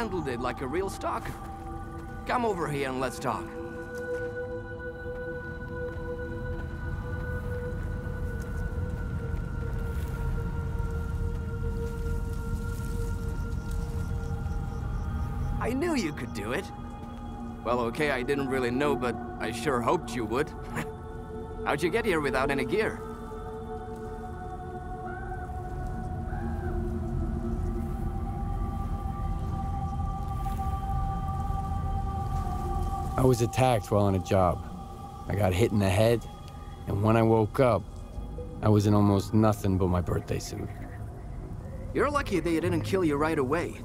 handled it like a real stalker. Come over here and let's talk. I knew you could do it. Well, okay, I didn't really know, but I sure hoped you would. How'd you get here without any gear? I was attacked while on a job. I got hit in the head, and when I woke up, I was in almost nothing but my birthday suit. You're lucky they didn't kill you right away.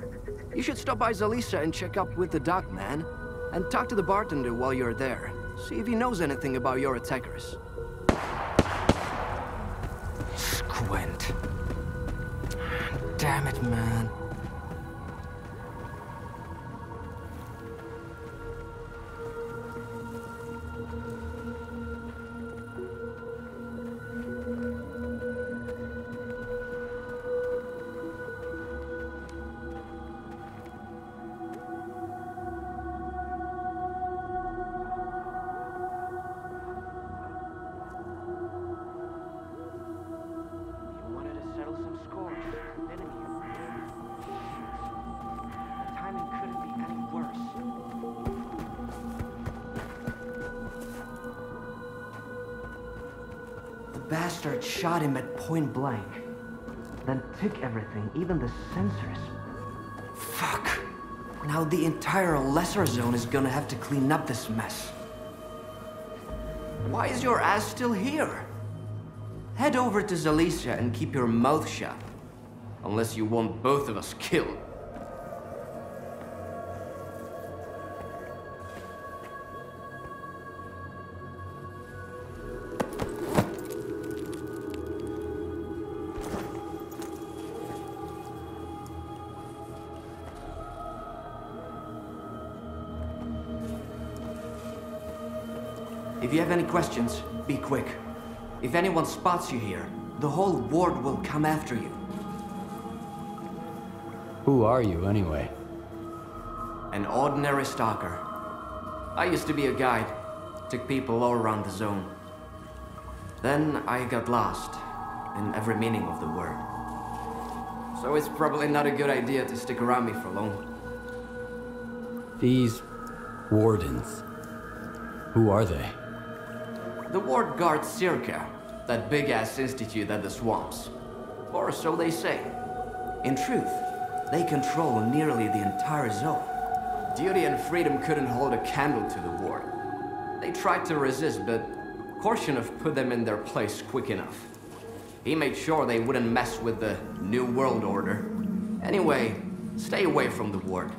You should stop by Zalissya and check up with the doc, man. And talk to the bartender while you're there. See if he knows anything about your attackers. Squint. Damn it, man. Bastard shot him at point blank. Then took everything, even the sensors. Fuck. Now the entire lesser zone is gonna have to clean up this mess. Why is your ass still here? Head over to Zalissya and keep your mouth shut. Unless you want both of us killed. Have any questions, be quick. If anyone spots you here, the whole ward will come after you. Who are you, anyway? An ordinary stalker. I used to be a guide. Took people all around the zone. Then I got lost, in every meaning of the word. So it's probably not a good idea to stick around me for long. These... wardens. Who are they? The ward guards SIRCAA, that big-ass institute at the swamps. Or so they say. In truth, they control nearly the entire zone. Duty and Freedom couldn't hold a candle to the ward. They tried to resist, but Korshunov put them in their place quick enough. He made sure they wouldn't mess with the New World Order. Anyway, stay away from the ward.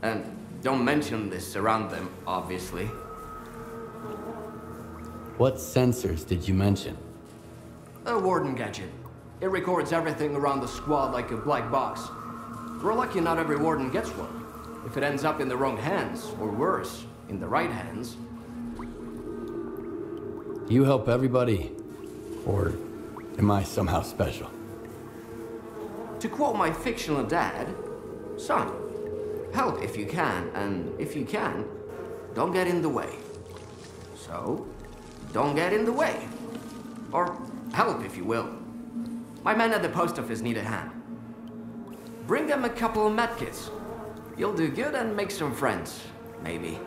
And don't mention this around them, obviously. What sensors did you mention? A warden gadget. It records everything around the squad like a black box. We're lucky not every warden gets one. If it ends up in the wrong hands, or worse, in the right hands, You help everybody? Or am I somehow special? to quote my fictional dad, son, help if you can, and if you can, don't get in the way. So, don't get in the way. Or help if you will. My men at the post office need a hand. Bring them a couple of medkits. You'll do good and make some friends, maybe.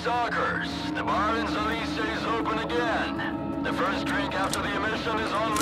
Stalkers, the bar in Zalissya is open again. The first drink after the emission is on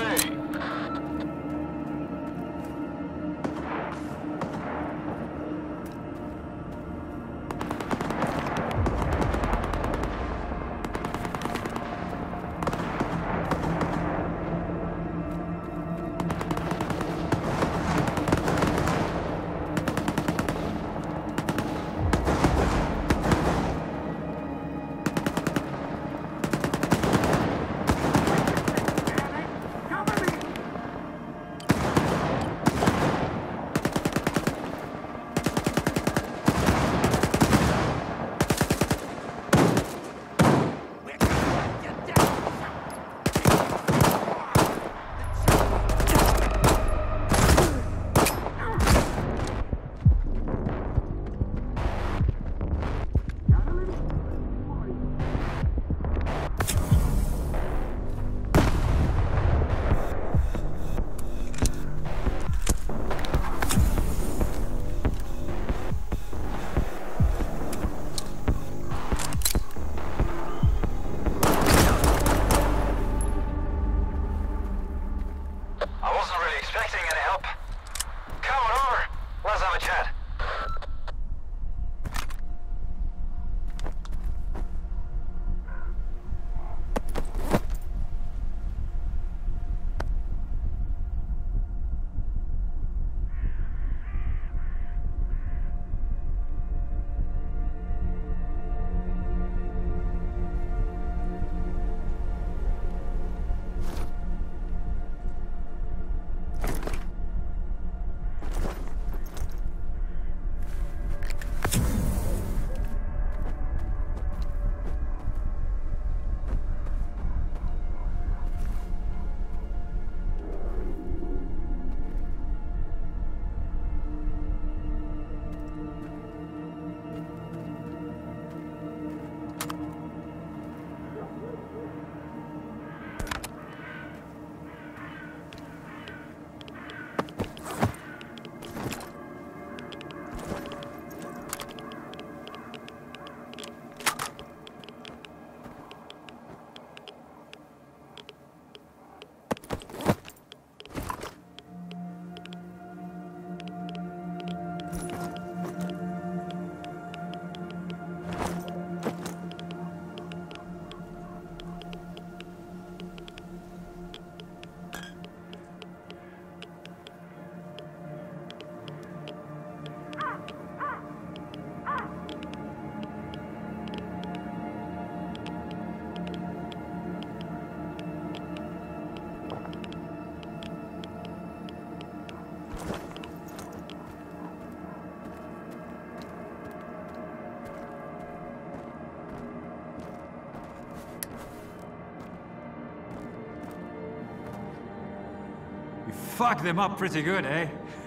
fucked them up pretty good, eh?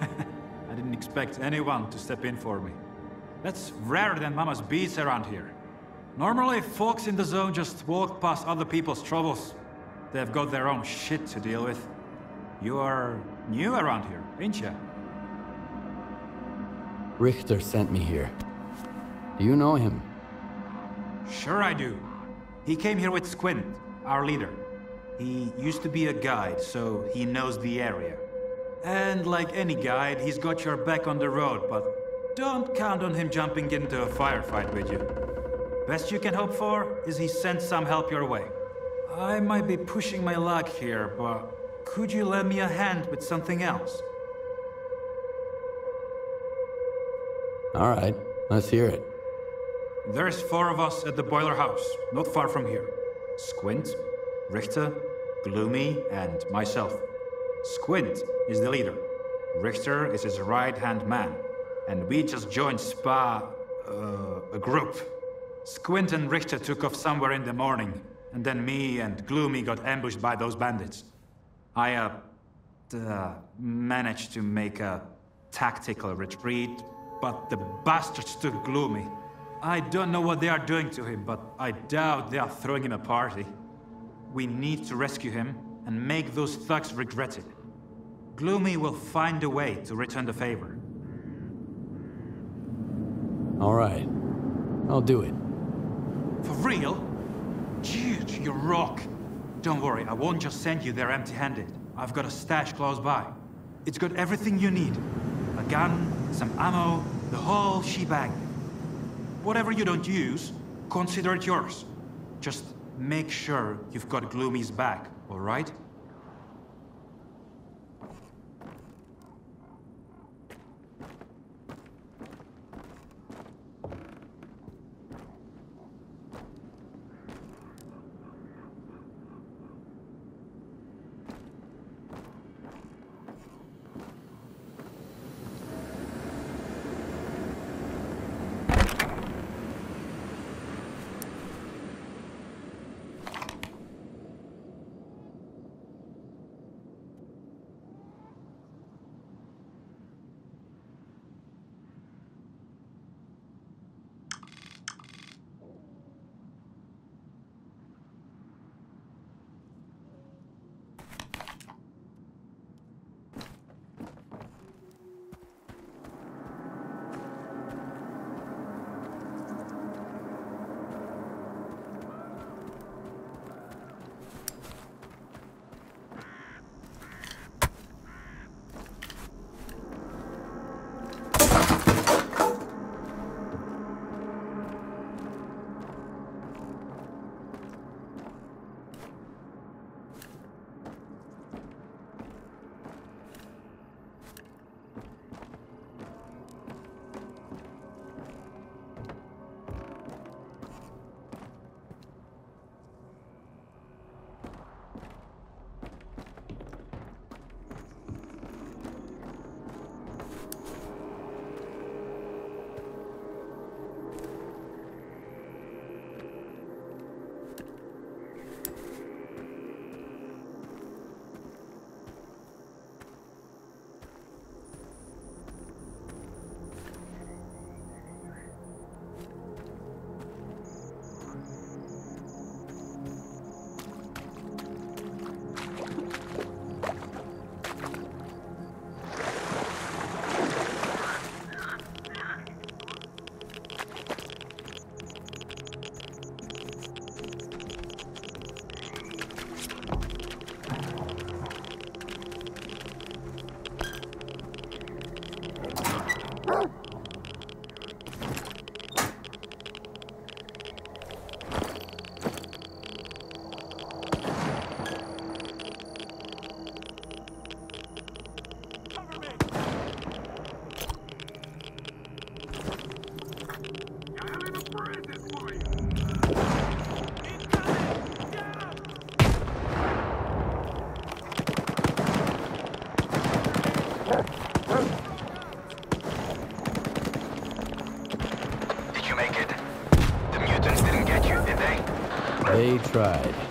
I didn't expect anyone to step in for me. That's rarer than Mama's beads around here. Normally, folks in the zone just walk past other people's troubles. They've got their own shit to deal with. You are new around here, ain't ya? Richter sent me here. Do you know him? Sure I do. He came here with Squint, our leader. He used to be a guide, so he knows the area. And like any guide, he's got your back on the road, but don't count on him jumping into a firefight with you. Best you can hope for is he sends some help your way. I might be pushing my luck here, but could you lend me a hand with something else? All right, let's hear it. There's four of us at the boiler house, not far from here. Squint, Richter, Gloomy, and myself. Squint is the leader. Richter is his right-hand man. And we just joined Spa... Uh, a group. Squint and Richter took off somewhere in the morning, and then me and Gloomy got ambushed by those bandits. I, uh, uh, managed to make a tactical retreat, but the bastards took Gloomy. I don't know what they are doing to him, but I doubt they are throwing him a party. We need to rescue him and make those thugs regret it. Gloomy will find a way to return the favor. All right, I'll do it. For real? Dude, you rock. Don't worry, I won't just send you there empty-handed. I've got a stash close by. It's got everything you need. A gun, some ammo, the whole shebang. Whatever you don't use, consider it yours. Just make sure you've got Gloomy's back, alright? Did They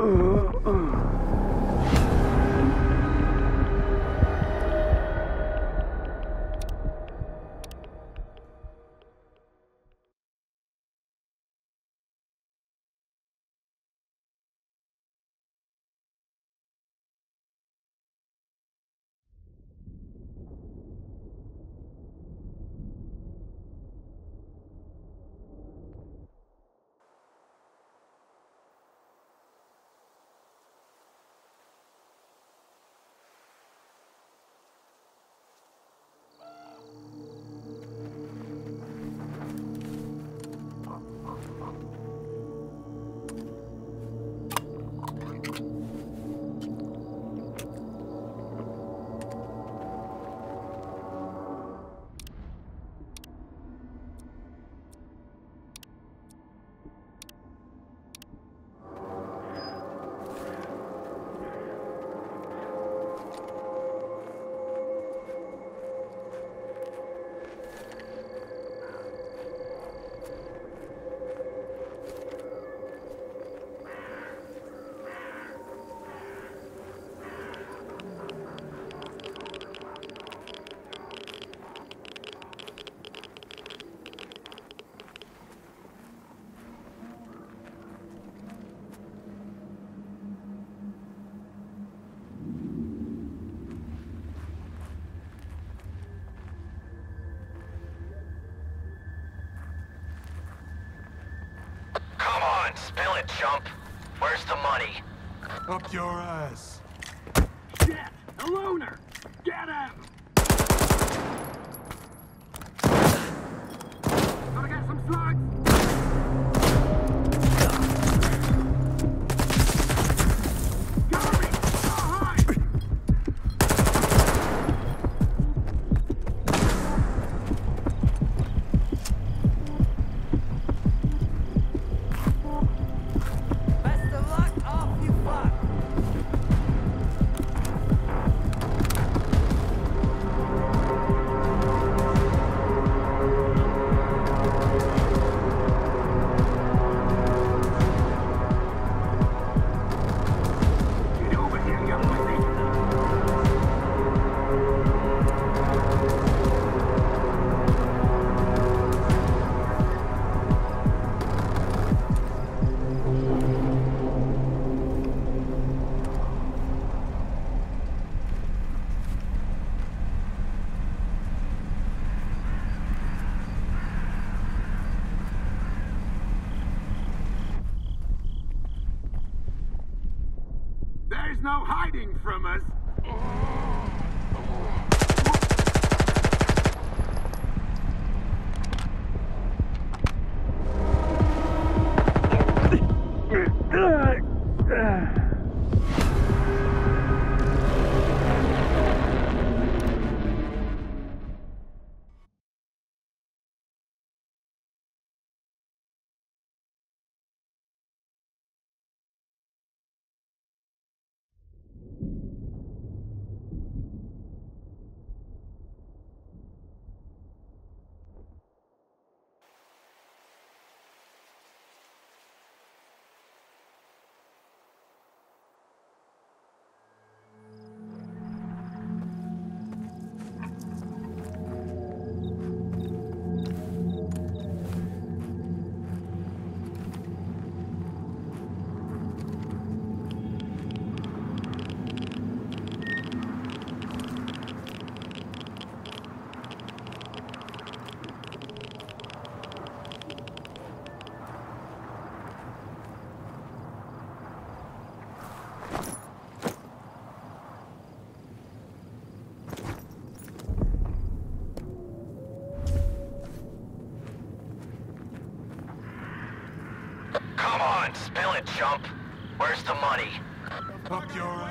Ugh. Up your eyes. from us. jump? Where's the money? Up your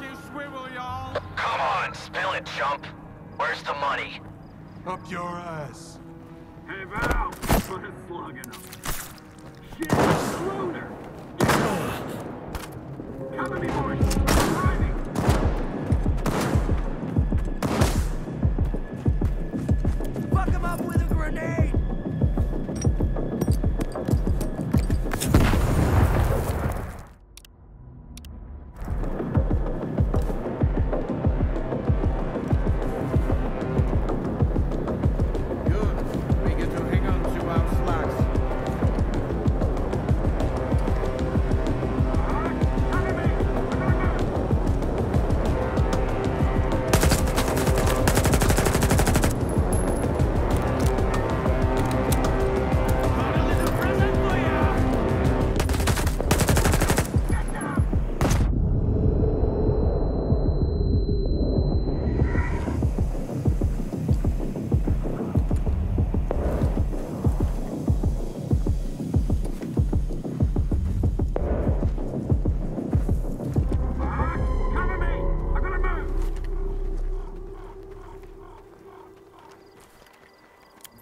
you swivel, y'all. Come on, spill it, chump. Where's the money? Up your ass. Hey, Val! Put a slug in him. Shit,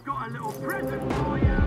got a little present for you.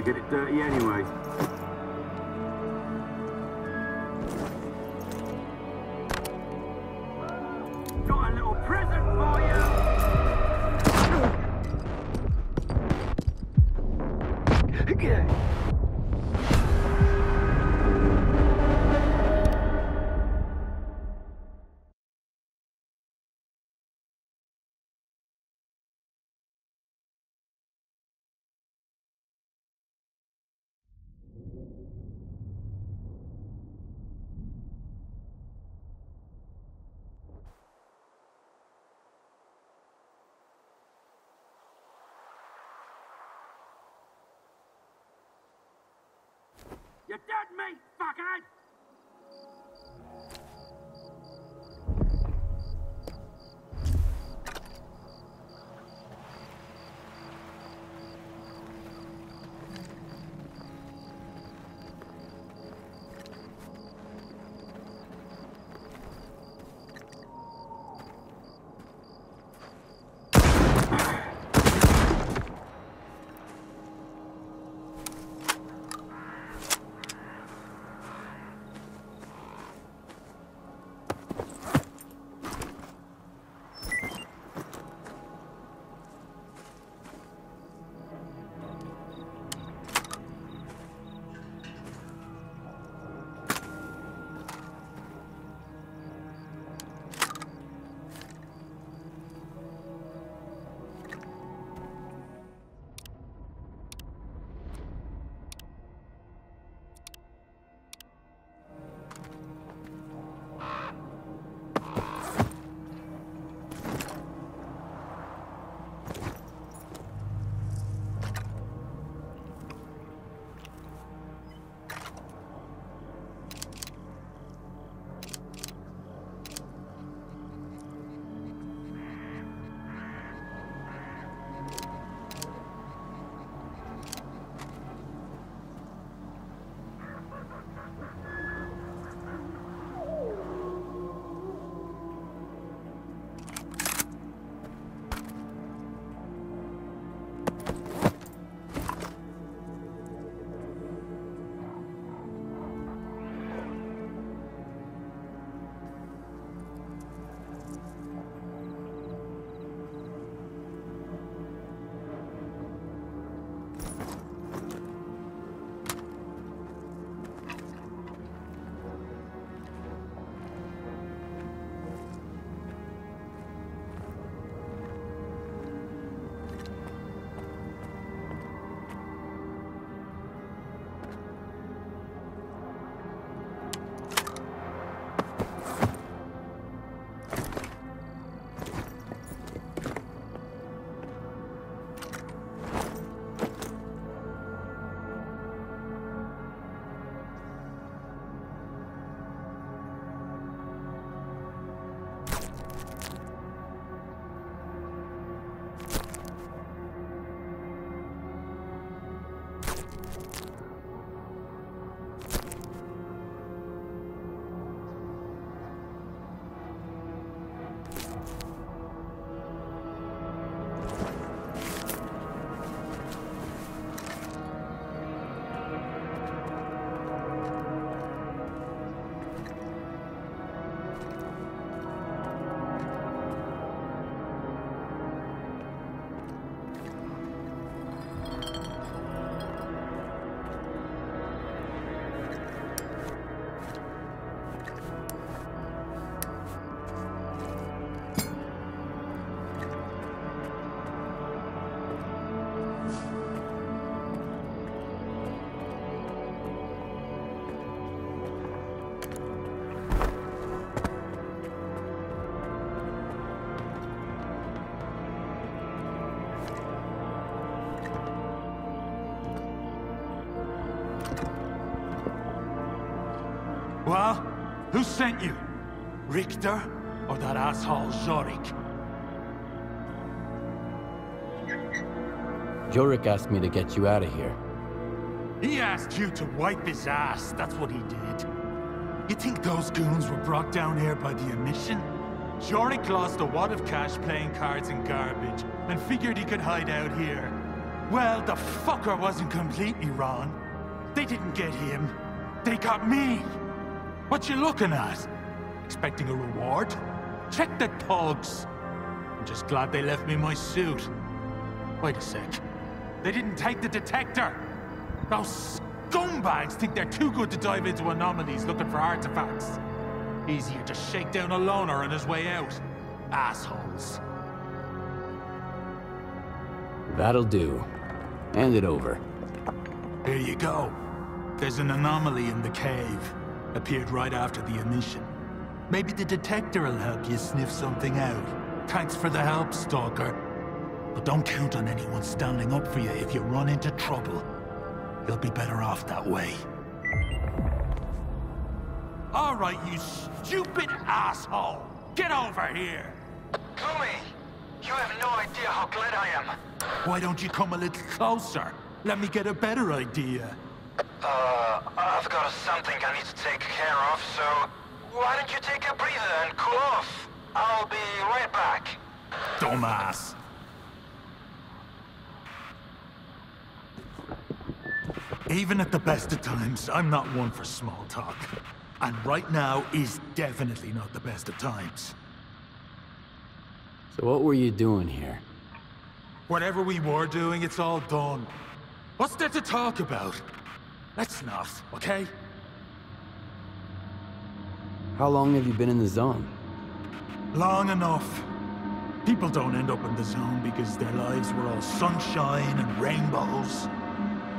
To get it dirty anyway. You dead meat, fuckhead! Sent you? Richter or that asshole Zorik? Jorik asked me to get you out of here. He asked you to wipe his ass, that's what he did. You think those goons were brought down here by the emission? Jorik lost a wad of cash playing cards and garbage, and figured he could hide out here. Well, the fucker wasn't completely wrong. They didn't get him. They got me. What you looking at? Expecting a reward? Check the thugs. I'm just glad they left me my suit. Wait a sec. They didn't take the detector. Those scumbags think they're too good to dive into anomalies looking for artifacts. Easier to shake down a loner on his way out. Assholes. That'll do. Hand it over. Here you go. There's an anomaly in the cave. Appeared right after the emission. Maybe the detector will help you sniff something out. Thanks for the help, Stalker. But don't count on anyone standing up for you if you run into trouble. You'll be better off that way. All right, you stupid asshole! Get over here! Gloomy, you have no idea how glad I am. Why don't you come a little closer? Let me get a better idea. Uh, I've got something I need to take care of, so why don't you take a breather and cool off? I'll be right back. Dumbass. Even at the best of times, I'm not one for small talk. And right now is definitely not the best of times. So what were you doing here? Whatever we were doing, it's all done. What's there to talk about? Let's not, okay? How long have you been in the zone? Long enough. People don't end up in the zone because their lives were all sunshine and rainbows.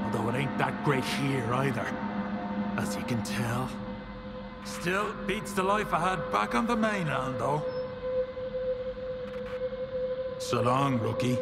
Although it ain't that great here either. As you can tell. Still, beats the life I had back on the mainland, though. So long, rookie.